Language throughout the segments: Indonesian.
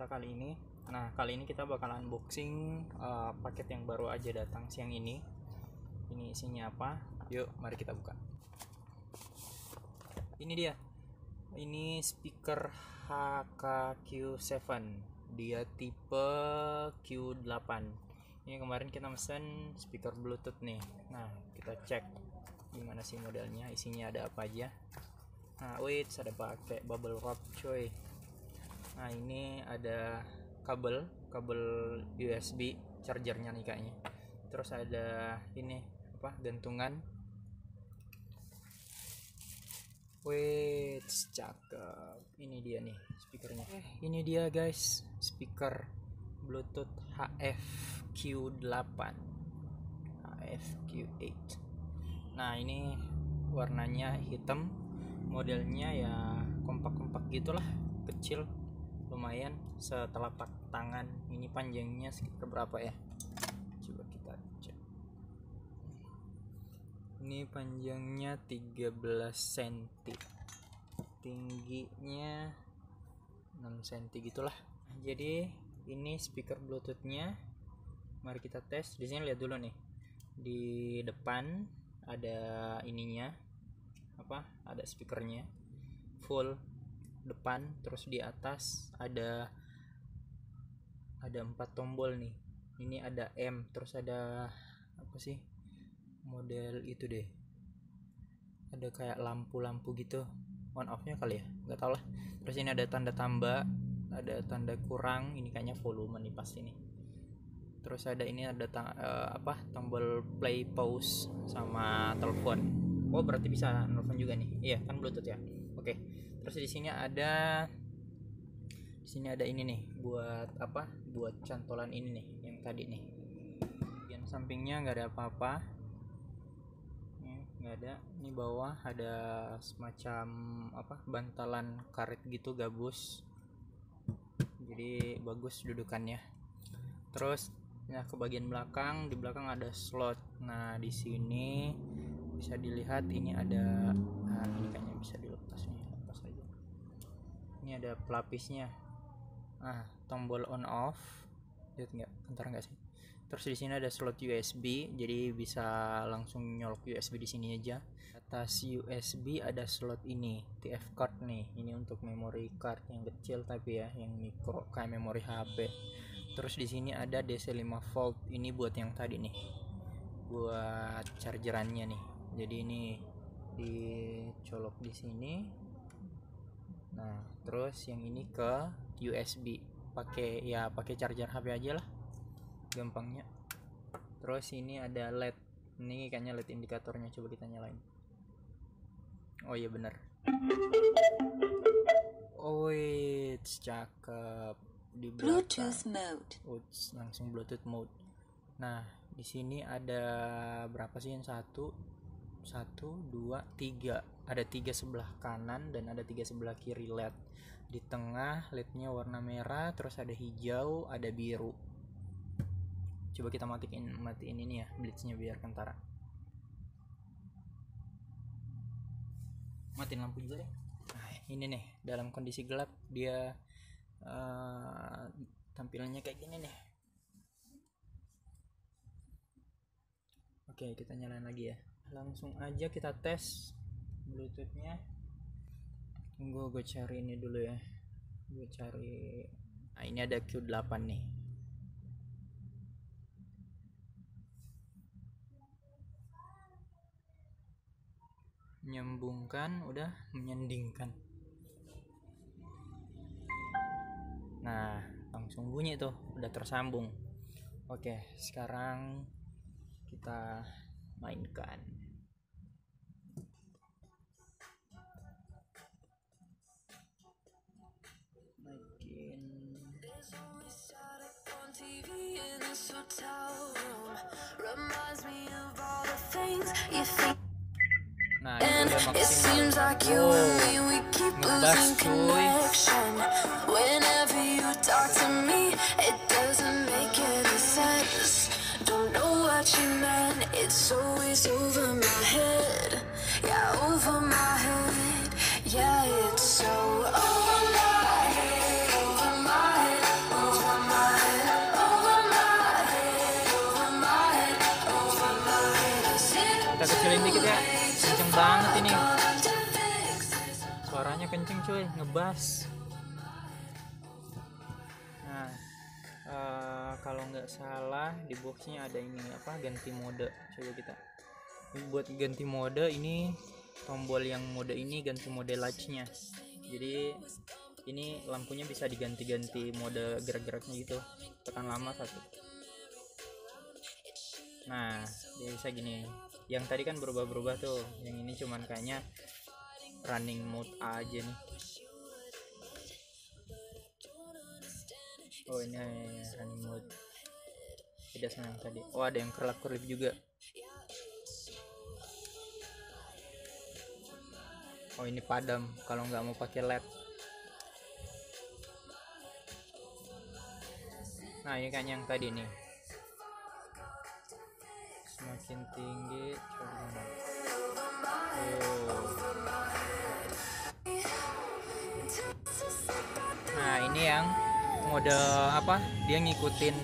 kita kali ini. Nah, kali ini kita bakal unboxing uh, paket yang baru aja datang siang ini. Ini isinya apa? Yuk, mari kita buka. Ini dia. Ini speaker HKQ7. Dia tipe Q8. Ini kemarin kita mesen speaker Bluetooth nih. Nah, kita cek gimana sih modelnya, isinya ada apa aja. Nah, wait, ada pakai bubble wrap, coy nah ini ada kabel kabel USB chargernya nih kayaknya. Terus ada ini apa gantungan. Wait cakep. Ini dia nih speakernya. Eh, ini dia guys speaker bluetooth HFQ8 HFQ8 nah ini warnanya hitam modelnya ya kompak-kompak gitulah kecil lumayan setelapak tangan ini panjangnya sekitar berapa ya? Coba kita cek. Ini panjangnya 13 cm tingginya 6 cm gitulah. Jadi ini speaker bluetoothnya. Mari kita tes. Di sini lihat dulu nih. Di depan ada ininya. Apa? Ada speakernya. Full depan terus di atas ada ada empat tombol nih. Ini ada M terus ada apa sih? Model itu deh. Ada kayak lampu-lampu gitu. On off nya kali ya? Nggak tau lah. Terus ini ada tanda tambah ada tanda kurang. Ini kayaknya volume nih pasti nih terus ada ini ada uh, apa? Tombol play pause sama telepon. Oh berarti bisa nelfon juga nih? Iya kan bluetooth ya? Oke terus di sini ada di sini ada ini nih buat apa? Buat cantolan ini nih yang tadi nih. Bagian sampingnya nggak ada apa-apa. Nggak ada. Ini bawah ada semacam apa? Bantalan karet gitu gabus. Jadi bagus dudukannya. Terus nah ke bagian belakang di belakang ada slot. Nah di sini bisa dilihat ini ada nah ini kayaknya bisa nih ini ada pelapisnya. Ah tombol on off. Lihat nggak? Bentar nggak sih? Terus di sini ada slot USB jadi bisa langsung nyolok USB di sini aja. Atas USB ada slot ini TF card nih. Ini untuk memory card yang kecil tapi ya yang mikro kayak memori HP terus di sini ada DC 5 volt. Ini buat yang tadi nih. Buat chargerannya nih. Jadi ini dicolok di sini. Nah terus yang ini ke USB pakai ya pakai charger HP aja lah gampangnya. Terus ini ada LED. Ini kayaknya LED indikatornya coba kita nyalain. Oh iya bener. Oh it's cakep. Di Bluetooth mode. Uts, langsung Bluetooth mode. Nah di sini ada berapa sih yang satu? Satu dua tiga ada tiga sebelah kanan dan ada tiga sebelah kiri led. Di tengah lednya warna merah terus ada hijau ada biru. Coba kita matiin matiin ini ya blitznya biar kentara. Matiin lampu juga deh. Nah ini nih dalam kondisi gelap dia uh, tampilannya kayak gini nih. Oke kita nyalain lagi ya. Langsung aja kita tes bluetoothnya. Gue gue cari ini dulu ya. Gue cari nah ini ada Q8 nih. Menyambungkan udah menyandingkan nah langsung bunyi tuh udah tersambung. Oke sekarang kita mainkan Nah, itu udah maksimal. Oh, ngebas cuy. Whenever you talk to me, it doesn't make any sense. Don't know what you meant. It's always over my head. Yeah, over my head. Yeah, it's so over ya. Kenceng banget ini. Suaranya kenceng cuy. Ngebas. Nah uh, kalau nggak salah di boxnya ada ini apa ganti mode. Coba kita. Buat ganti mode ini tombol yang mode ini ganti mode latchnya. Jadi ini lampunya bisa diganti-ganti mode gerak-geraknya gitu. Tekan lama satu. Nah dia bisa gini yang tadi kan berubah-berubah tuh. Yang ini cuman kayaknya running mode aja nih. Oh ini running mode. Beda sama tadi. Oh ada yang kerlap kerlip juga. Oh ini padam kalau nggak mau pakai led. Nah ini kan yang tadi nih. Semakin tinggi. Nah ini yang mode apa? Dia ngikutin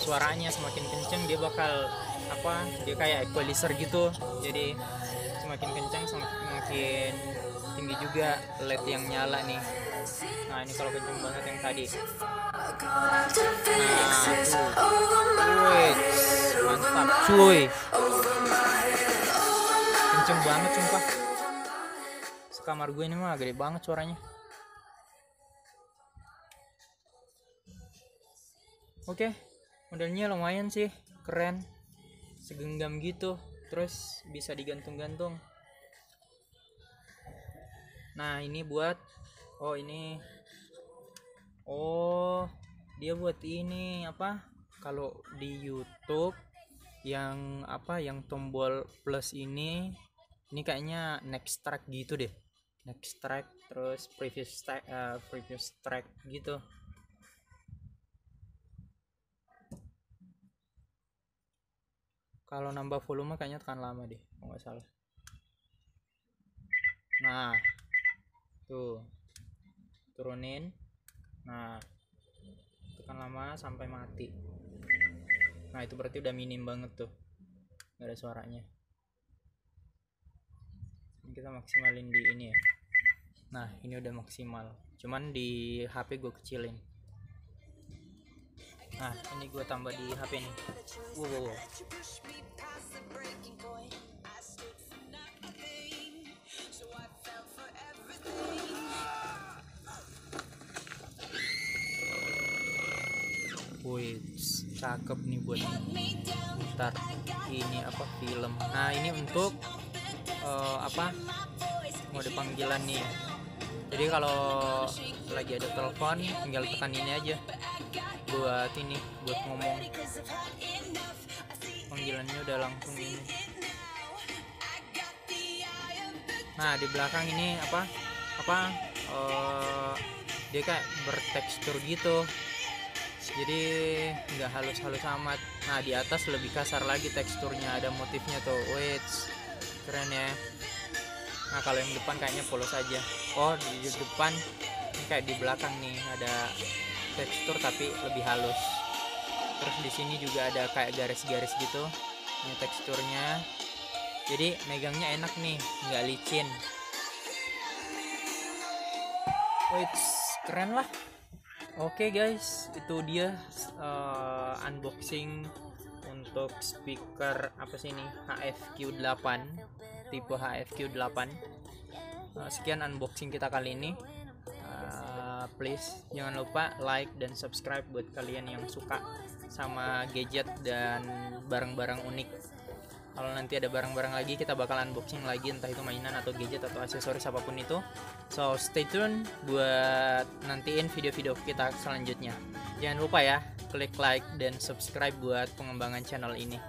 suaranya semakin kenceng dia bakal apa? Dia kayak equalizer gitu. Jadi semakin kenceng semakin tinggi juga led yang nyala nih. Nah ini kalau kenceng banget yang tadi. Nah tuh. Mantap cuy kenceng banget sumpah. Sekamar gue ini mah gede banget suaranya. Oke modelnya lumayan sih keren. Segenggam gitu terus bisa digantung-gantung. Nah ini buat oh ini. Oh dia buat ini apa? Kalau di YouTube yang apa yang tombol plus ini ini kayaknya next track gitu deh. Next track terus previous track uh, previous track gitu. Kalau nambah volume kayaknya tekan lama deh kalau nggak salah. Nah tuh. Turunin. Nah tekan lama sampai mati. Nah itu berarti udah minim banget tuh. Nggak ada suaranya kita maksimalin di ini ya. Nah ini udah maksimal. Cuman di HP gue kecilin. Nah ini gue tambah di HP nih. Wow, wow, wow. Cakep nih buat ntar. Ini apa film. Nah ini untuk uh, apa? Mode panggilan nih. Jadi kalau lagi ada telepon, tinggal tekan ini aja. Buat ini, buat ngomong. Panggilannya udah langsung ini. Nah di belakang ini apa? Apa? Uh, dia kayak bertekstur gitu. Jadi nggak halus-halus amat. Nah di atas lebih kasar lagi teksturnya. Ada motifnya tuh. Wait keren ya. Nah kalau yang depan kayaknya polos aja. Oh di depan ini kayak di belakang nih ada tekstur tapi lebih halus. Terus di sini juga ada kayak garis-garis gitu ini teksturnya. Jadi megangnya enak nih nggak licin. Wait keren lah. Oke okay guys, itu dia uh, unboxing untuk speaker apa sih ini? HFQ8 tipe HFQ8. Uh, sekian unboxing kita kali ini. Uh, please jangan lupa like dan subscribe buat kalian yang suka sama gadget dan barang-barang unik kalau nanti ada barang-barang lagi kita bakal unboxing lagi entah itu mainan atau gadget atau aksesoris apa pun itu so stay tune buat nantiin video-video kita selanjutnya jangan lupa ya klik like dan subscribe buat pengembangan channel ini